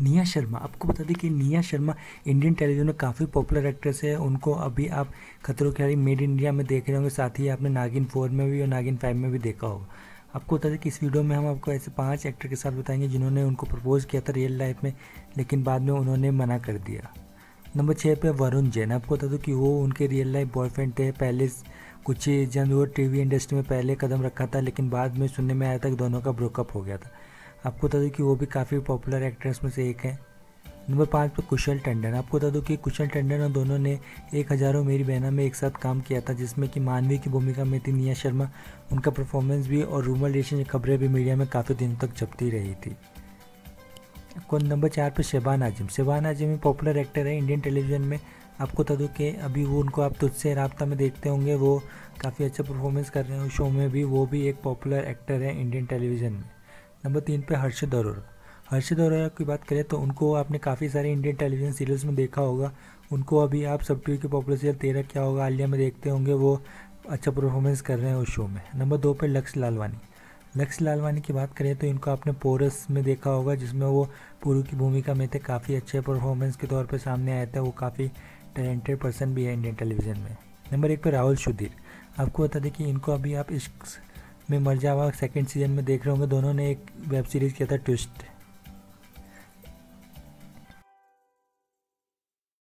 निया शर्मा। आपको बता दें कि निया शर्मा इंडियन टेलीविज़न में काफ़ी पॉपुलर एक्ट्रेस है। उनको अभी आप खतरों के मेड इंडिया में देख रहे होंगे। साथ ही आपने नागिन फोर में भी और नागिन फाइव में भी देखा होगा। आपको बता दें कि इस वीडियो में हम आपको ऐसे पाँच एक्टर के साथ बताएँगे जिन्होंने उनको प्रपोज किया था रियल लाइफ में, लेकिन बाद में उन्होंने मना कर दिया। नंबर छः पे वरुण जैन। आपको बता दूँ कि वो उनके रियल लाइफ बॉयफ्रेंड थे। पहले कुछ जन वो टीवी इंडस्ट्री में पहले कदम रखा था, लेकिन बाद में सुनने में आया था कि दोनों का ब्रोकअप हो गया था। आपको बता दूँ कि वो भी काफ़ी पॉपुलर एक्ट्रेस में से एक है। नंबर पाँच पर कुशल टंडन। आपको बता दूँ कि कुशल टंडन और दोनों ने एक हज़ारों मेरी बहना में एक साथ काम किया था, जिसमें कि मानवी की भूमिका में थी निया शर्मा। उनका परफॉर्मेंस भी और रूमर रिलेशन खबरें भी मीडिया में काफ़ी दिनों तक छपती रही थी। आपको नंबर चार पर शबान आज़म। शबान आज़म पॉपुलर एक्टर है इंडियन टेलीविज़न में। आपको बता दूँ कि अभी वो उनको आप तुझसे रबता में देखते होंगे, वो काफ़ी अच्छा परफॉर्मेंस कर रहे हैं उस शो में भी। वो भी एक पॉपुलर एक्टर है इंडियन टेलीविज़न में। नंबर तीन पे हर्षद अरोरा हर्षद अरोरा की बात करें तो उनको आपने काफ़ी सारे इंडियन टेलीविज़न सीरियल्स में देखा होगा। उनको अभी आप सब टी के पॉपुलर सीरियल तेरह क्या होगा, आलिया में देखते होंगे, वो अच्छा परफॉर्मेंस कर रहे हैं उस शो में। नंबर दो पे लक्ष्य लालवानी। लक्ष्य लालवानी की बात करें तो इनको आपने पोरस में देखा होगा, जिसमें वो पूर्व की भूमिका में थे। काफ़ी अच्छे परफॉर्मेंस के तौर पर सामने आए थे। वो काफ़ी टैलेंटेड पर्सन भी है इंडियन टेलीविज़न में। नंबर एक पर राहुल सुधीर। आपको बता दें कि इनको अभी आप इश्क में मर जावा सेकेंड सीज़न में देख रहे होंगे, दोनों ने एक वेब सीरीज़ किया था ट्विस्ट